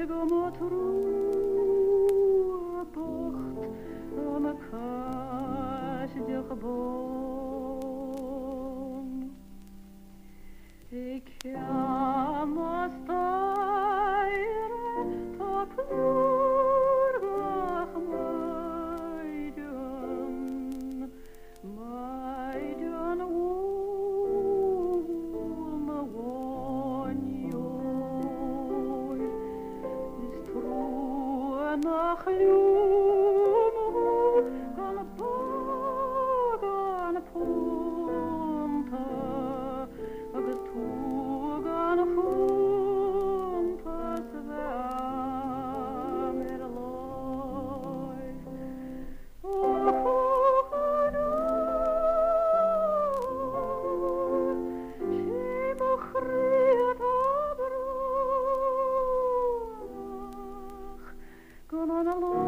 Чего мотру похт, он касдях бом. И кя мастайра таплю, Oh, no, no, no, la